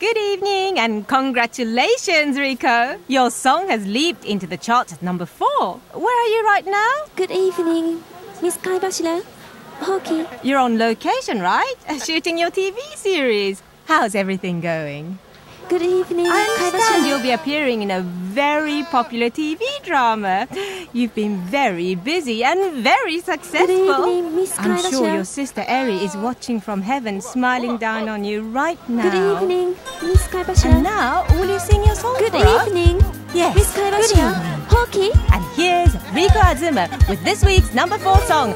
Good evening and congratulations, Rico. Your song has leaped into the charts at number four. Where are you right now? Good evening, Miss Kaibashira. Hoki. You're on location, right? Shooting your TV series. How's everything going? Good evening, I understand you'll be appearing in a very popular TV drama. You've been very busy and very successful. Good evening, Miss I'm sure your sister Eri is watching from heaven, smiling oh. down on you right now. Good evening, Miss And now, will you sing your song Good for us? evening, Yes. Miss Good Kaibashira. Hoki. And here's Rico Azuma with this week's number four song,